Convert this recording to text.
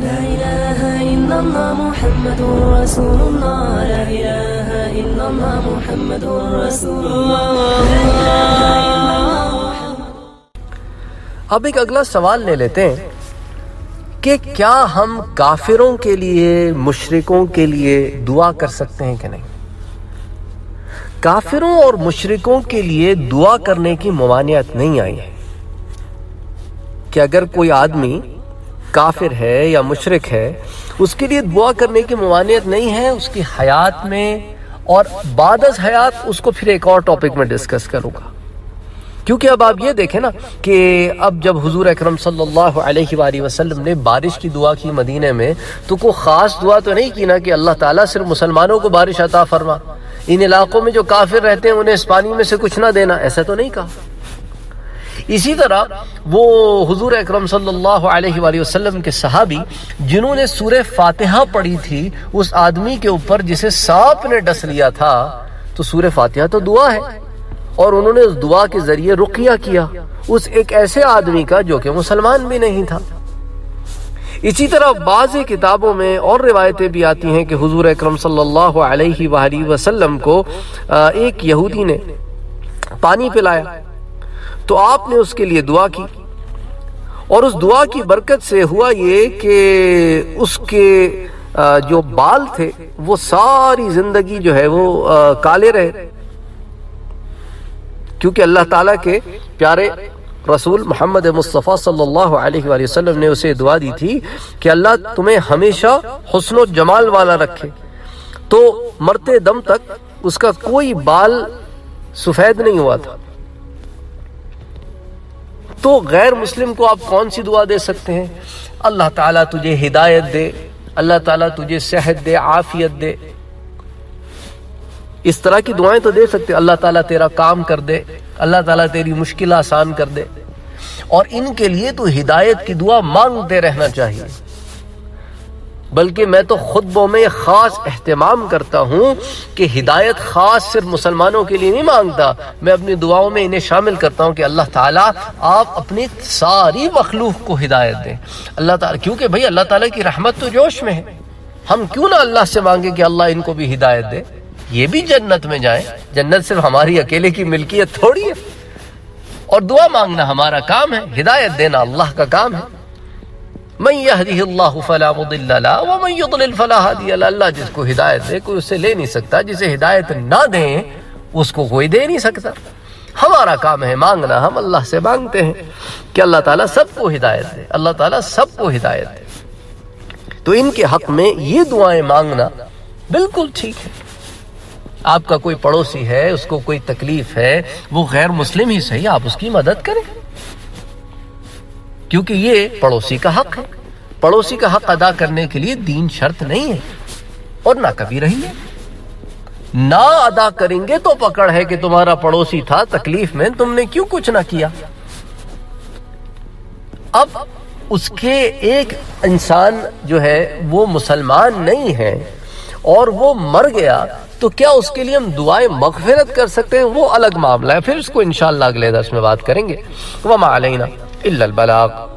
لا إله إلا الله محمد رسول الله. لا إله إلا الله محمد رسول الله. اب ایک اگلا سوال لے لیتے ہیں کہ کیا ہم کافروں کے لیے، مشرکوں کے لیے دعا کر سکتے ہیں کہ نہیں؟ کافروں اور مشرکوں کے لیے دعا کرنے کی ممانعت نہیں آئی ہے۔ کہ اگر کوئی آدمی کافر ہے یا مشرک ہے، اس کے لیے دعا کرنے کی ممانعت نہیں ہے، اس کی حیات میں اور بعد از حیات اس کو پھر ایک اور ٹاپک میں ڈسکس کروں گا۔ کیونکہ اب آپ یہ دیکھیں نا کہ اب جب حضور اکرم صلی اللہ علیہ وآلہ وسلم نے بارش کی دعا کی مدینہ میں، تو کوئی خاص دعا تو نہیں کی نا کہ اللہ تعالیٰ صرف مسلمانوں کو بارش عطا فرما۔ ان علاقوں میں جو کافر رہتے ہیں، انہیں اس پانی میں سے کچھ نہ دینا، ایسا تو نہیں کہا۔ اسی طرح وہ حضور اکرم صلی اللہ علیہ وآلہ وسلم کے صحابی جنہوں نے سورہ فاتحہ پڑھی تھی، اس آدمی کے اوپر جسے سانپ نے ڈس لیا تھا، تو سورہ فاتحہ تو دعا ہے۔ اور انہوں نے اس دعا کے ذریعے رقیہ کیا۔ اس ایک ایسے آدمی کا جو کہ مسلمان بھی نہیں تھا۔ اسی طرح بعض کتابوں میں اور روایتیں بھی آتی ہیں کہ حضور اکرم صلی اللہ علیہ وآلہ وسلم کو ایک یہودی نے پانی پلایا۔ تو آپ نے اس کے لیے دعا کی۔ اور اس دعا کی برکت سے ہوا یہ کہ اس کے جو بال تھے، وہ ساری زندگی جو ہے وہ کالے رہے۔ کیونکہ اللہ تعالیٰ کے پیارے رسول محمد مصطفیٰ صلی اللہ علیہ وآلہ وسلم نے اسے دعا دی تھی کہ اللہ تمہیں ہمیشہ حسن و جمال والا رکھے۔ تو مرتے دم تک اس کا کوئی بال سفید نہیں ہوا تھا۔ تو غیر مسلم کو آپ کون سی دعا دے سکتے ہیں؟ اللہ تعالیٰ تجھے ہدایت دے، اللہ تعالیٰ تجھے صحت دے، عافیت دے۔ اس طرح کی دعائیں تو دے سکتے اللہ تعالیٰ تیرا کام کر دے، اللہ تعالیٰ تیری مشکل آسان کر دے۔ اور ان کے لیے تو ہدایت کی دعا مانگتے رہنا چاہیے۔ بلکہ میں تو خطبوں میں خاص اہتمام کرتا ہوں کہ ہدایت خاص صرف مسلمانوں کے لیے نہیں مانگتا۔ میں اپنی دعاؤں میں انہیں شامل کرتا ہوں کہ اللہ تعالیٰ آپ اپنی ساری مخلوق کو ہدایت دیں۔ اللہ تعالیٰ، کیونکہ بھئی اللہ تعالیٰ کی رحمت تو جوش میں ہے۔ ہم کیوں نہ اللہ سے مانگے کہ اللہ ان کو بھی ہدایت دے۔ یہ بھی جنت میں جائیں۔ جنت صرف ہماری اکیلے کی ملکیت تھوڑی ہے۔ اور دعا مانگنا ہمارا کام ہے، ہدایت دینا اللہ کا کام ہے۔ من یہدیہ اللہ فلا مضل لا ومن یضلل فلا ہادی اللہ جس کو ہدایت دے، کوئی اسے لے نہیں سکتا، جسے ہدایت نہ دیں اس کو کوئی دے نہیں سکتا۔ ہمارا کام ہے مانگنا، ہم اللہ سے مانگتے ہیں کہ اللہ تعالیٰ سب کو ہدایت دے، اللہ تعالیٰ سب کو ہدایت دے۔ تو ان کے حق میں یہ دعائیں مانگنا بالکل ٹھیک ہے۔ آپ کا کوئی پڑوسی ہے، اس کو کوئی تکلیف ہے، وہ غیر مسلم ہی صحیح، آپ اس کی مدد کریں۔ کیونکہ یہ پڑوسی کا حق ہے۔ پڑوسی کا حق ادا کرنے کے لیے دین شرط نہیں ہے اور نہ کبھی رہی ہے نہ ادا کریں گے تو پکڑ ہے کہ تمہارا پڑوسی تھا، تکلیف میں تم نے کیوں کچھ نہ کیا۔ اب اس کے ایک انسان جو ہے، وہ مسلمان نہیں ہے اور وہ مر گیا، تو کیا اس کے لیے ہم دعائیں مغفرت کر سکتے ہیں؟ وہ الگ معاملہ ہے۔ پھر اس کو انشاءاللہ اگلے درس میں بات کریں گے۔ وَمَا عَلَيْنَا إِلَّا الْبَلَاغ.